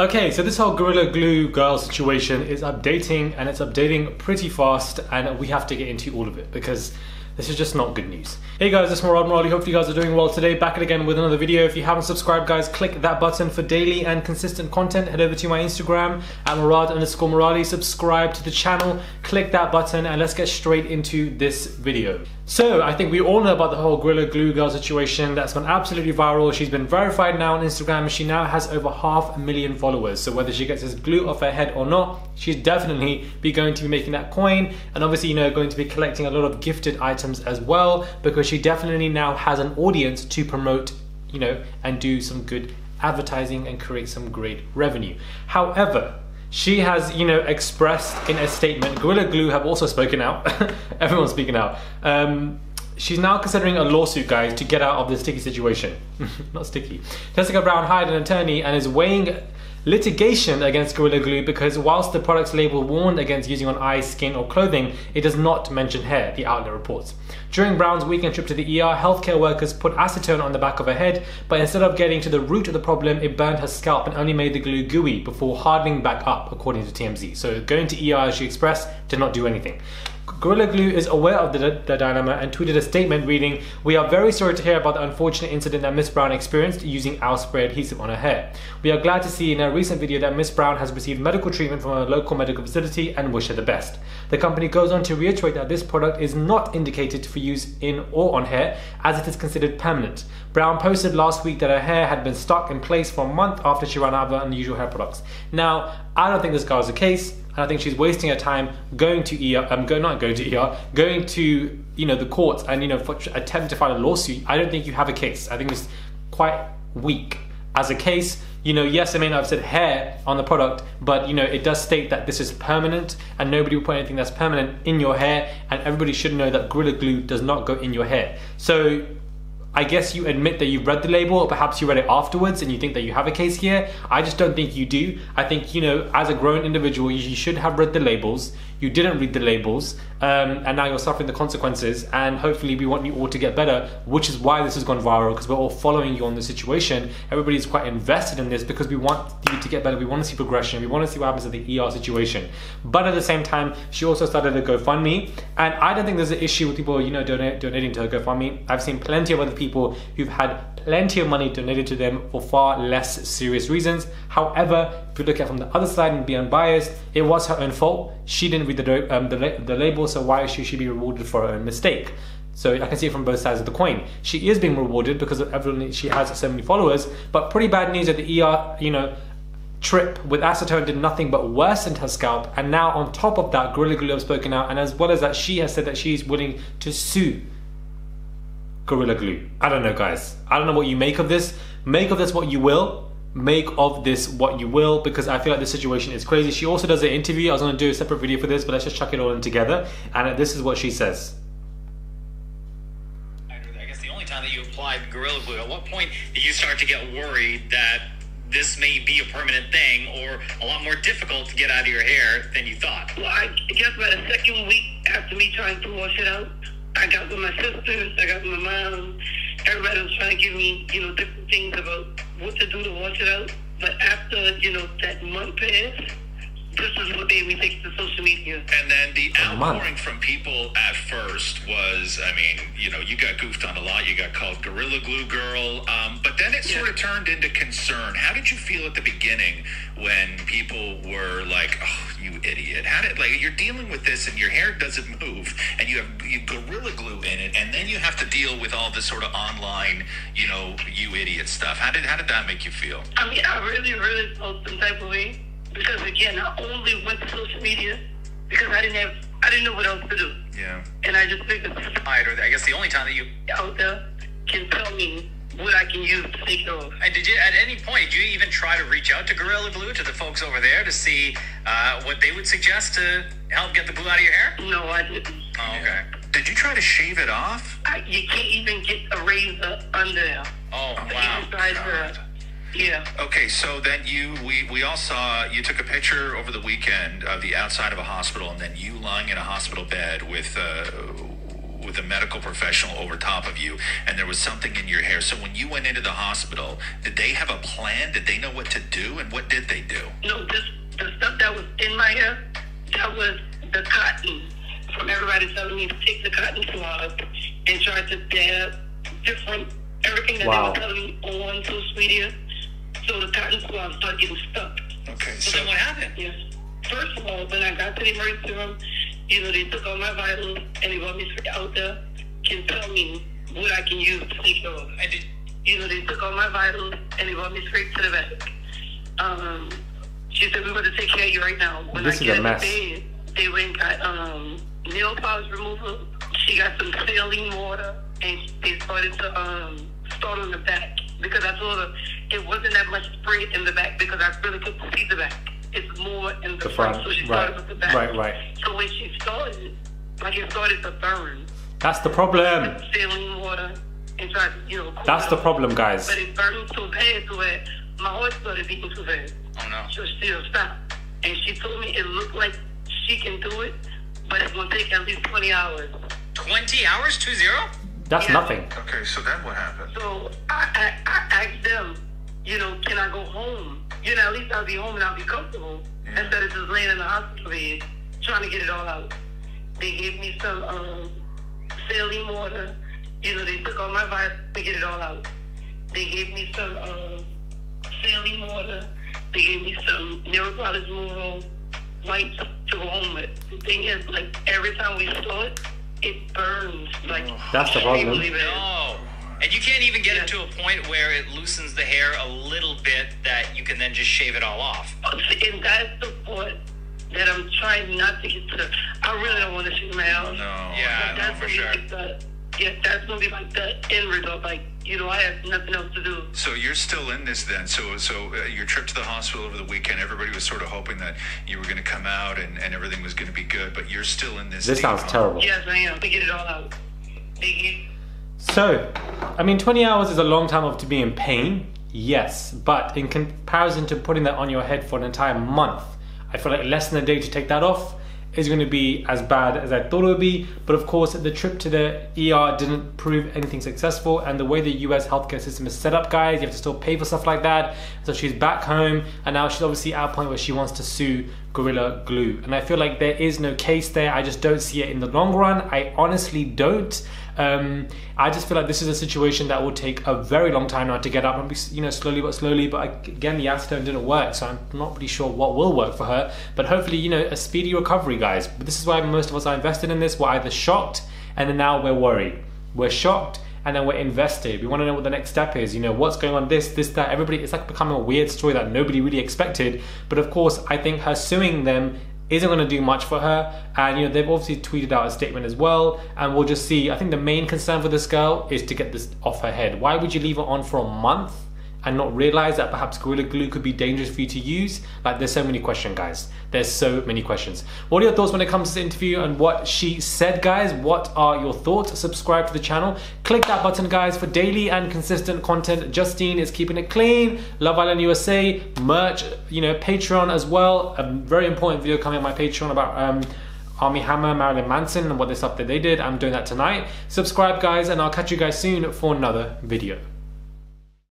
Okay, so this whole Gorilla Glue girl situation is updating and it's updating pretty fast, and we have to get into all of it because this is just not good news. Hey guys, it's Murad Merali. Hopefully you guys are doing well today. Back again with another video. If you haven't subscribed, guys, click that button for daily and consistent content. Head over to my Instagram at Murad underscore Merali. Subscribe to the channel, click that button, and let's get straight into this video. So I think we all know about the whole Gorilla Glue Girl situation that's gone absolutely viral. She's been verified now on Instagram. and She now has over half a million followers. So whether she gets this glue off her head or not, she's definitely be going to be making that coin and obviously, you know, going to be collecting a lot of gifted items as well because she definitely now has an audience to promote, you know, and do some good advertising and create some great revenue. However, she has, you know, expressed in a statement. Gorilla Glue have also spoken out. Everyone's speaking out. Um, she's now considering a lawsuit, guys, to get out of this sticky situation. Not sticky. Tessica Brown hired an attorney and is weighing litigation against Gorilla Glue because whilst the product's label warned against using on eyes, skin, or clothing, it does not mention hair, the outlet reports. During Brown's weekend trip to the ER, healthcare workers put acetone on the back of her head, but instead of getting to the root of the problem, it burned her scalp and only made the glue gooey before hardening back up, according to TMZ. So going to ER, as she expressed, did not do anything. Gorilla Glue is aware of the, the, dilemma and tweeted a statement reading, We are very sorry to hear about the unfortunate incident that Miss Brown experienced using our spray adhesive on her hair. We are glad to see in a recent video that Miss Brown has received medical treatment from a local medical facility and wish her the best. The company goes on to reiterate that this product is not indicated for use in or on hair as it is considered permanent. Brown posted last week that her hair had been stuck in place for a month after she ran out of unusual hair products. Now, I don't think this guy is the case. And I think she's wasting her time going to ER, um, go, not going to ER, going to, you know, the courts and, you know, for, attempt to file a lawsuit. I don't think you have a case. I think it's quite weak as a case. You know, yes, I may not have said hair on the product, but you know, it does state that this is permanent and nobody will put anything that's permanent in your hair and everybody should know that Gorilla Glue does not go in your hair. So I guess you admit that you've read the label, or perhaps you read it afterwards and you think that you have a case here. I just don't think you do. I think, you know, as a grown individual, you should have read the labels. You didn't read the labels, um, and now you're suffering the consequences. And hopefully, we want you all to get better, which is why this has gone viral because we're all following you on the situation. Everybody's quite invested in this because we want you to get better. We want to see progression. We want to see what happens at the ER situation. But at the same time, she also started a GoFundMe, and I don't think there's an issue with people, you know, donate, donating to her GoFundMe. I've seen plenty of other people who've had plenty of money donated to them for far less serious reasons. However, if you look at it from the other side and be unbiased, it was her own fault. She didn't read the, um, the, the label, so why should she be rewarded for her own mistake? So I can see it from both sides of the coin. She is being rewarded because of everyone she has so many followers, but pretty bad news at the ER, you know, trip with acetone did nothing but worsen her scalp. And now on top of that, Gorilla Glue have spoken out, and as well as that, she has said that she's willing to sue Gorilla Glue. I don't know, guys. I don't know what you make of this. Make of this what you will. Make of this what you will because I feel like this situation is crazy. She also does an interview. I was going to do a separate video for this, but let's just chuck it all in together. And uh, this is what she says. I guess the only time that you applied Gorilla Glue, at what point did you start to get worried that this may be a permanent thing or a lot more difficult to get out of your hair than you thought? Well, I guess about the second week after me trying to wash it out, I got with my sisters, I got with my mom. Everybody was trying to give me, you know, different things about what to do to wash it out. But after, you know, that month passed, this is what made me take to social media. And then the outpouring from people at first was, I mean, you know, you got goofed on a lot. You got called Gorilla Glue Girl. Um, but then it sort yeah. of turned into concern. How did you feel at the beginning when people were like, oh, you idiot? How did, like, you're dealing with this and your hair doesn't move and you have you Gorilla Glue in it and then you have to deal with all this sort of online, you know, you idiot stuff. How did, how did that make you feel? I mean, I really, really felt some type of way because again, I only went to social media because I didn't have, I didn't know what else to do. Yeah. And I just figured, or I guess the only time that you out there can tell me what I can use to take off. And did you, at any point, did you even try to reach out to Gorilla Glue, to the folks over there, to see uh, what they would suggest to help get the glue out of your hair? No, I didn't. Oh, okay. Did you try to shave it off? I, you can't even get a razor under there. Oh, wow. Yeah. Okay, so then you we we all saw you took a picture over the weekend of the outside of a hospital, and then you lying in a hospital bed with uh, with a medical professional over top of you, and there was something in your hair. So when you went into the hospital, did they have a plan? Did they know what to do, and what did they do? No, this the stuff that was in my hair, that was the cotton. From everybody telling me to take the cotton swab and try to dab different everything that wow. they were telling me on social media. So the cotton swab started getting stuck. Okay, so, so then what happened? Yes. First of all, when I got to the emergency room, you know, they took all my vitals and they brought me straight out there can tell me what I can use to take care of. And did, you know, they took all my vitals and they brought me straight to the vet. Um, she said, we're going to take care of you right now. When this I is a mess. Bed, they went and got um, nail polish removal. She got some saline water and they started to um, start on the back because I told her it wasn't that much spray in the back because I really couldn't see the back. It's more in the, the front. front. So she started right. with the back. Right, right. So when she started, like it started to burn. That's the problem. Saline water and tried to, you know. Cool That's the problem, guys. But it burned so bad to where my heart started beating too fast. Oh no. So she still stopped. And she told me it looked like she can do it, but it's gonna take at least twenty hours. Twenty hours? Two zero? That's yeah. nothing. Okay, so then what happened? So I, I, I asked them, you know, can I go home? You know, at least I'll be home and I'll be comfortable yeah. instead of just laying in the hospital bed trying to get it all out. They gave me some um, saline water. You know, they took all my vitamins to get it all out. They gave me some um, saline water. They gave me some nail polish removal wipes to go home with. The thing is, like, every time we saw it, it burns. Like, that's the problem. No. And you can't even get yeah. it to a point where it loosens the hair a little bit that you can then just shave it all off. And that's the point that I'm trying not to get to. I really don't want to shave my hair. No. Yeah, no, for sure. The, yeah, that's gonna be like the end result. Like, you know, I have nothing else to do. So you're still in this then. So, so uh, your trip to the hospital over the weekend, everybody was sort of hoping that you were going to come out and, and everything was going to be good, but you're still in this. This sounds terrible. Yes, I am. To get it all out. So, I mean, 20 hours is a long time of to be in pain. Yes, but in comparison to putting that on your head for an entire month, I feel like less than a day to take that off is going to be as bad as I thought it would be. But of course, the trip to the ER didn't prove anything successful. And the way the US healthcare system is set up, guys, you have to still pay for stuff like that. So she's back home, and now she's obviously at a point where she wants to sue Gorilla Glue. And I feel like there is no case there. I just don't see it in the long run. I honestly don't. Um, I just feel like this is a situation that will take a very long time now to get up and be, you know, slowly but slowly. But again, the acetone didn't work, so I'm not really sure what will work for her. But hopefully, you know, a speedy recovery, guys. But this is why most of us are invested in this. We're either shocked and then now we're worried. We're shocked and then we're invested. We want to know what the next step is. You know, what's going on, this, this, that. Everybody, it's like becoming a weird story that nobody really expected. But of course, I think her suing them isn't going to do much for her. And you know they've obviously tweeted out a statement as well, and we'll just see. I think the main concern for this girl is to get this off her head. Why would you leave her on for a month? And not realize that perhaps Gorilla Glue could be dangerous for you to use? Like, there's so many questions, guys. There's so many questions. What are your thoughts when it comes to this interview and what she said, guys? What are your thoughts? Subscribe to the channel. Click that button, guys, for daily and consistent content. Justine is keeping it clean. Love Island USA, merch, you know, Patreon as well. A very important video coming on my Patreon about um, Armie Hammer, Marilyn Manson, and what this stuff that they did. I'm doing that tonight. Subscribe, guys, and I'll catch you guys soon for another video.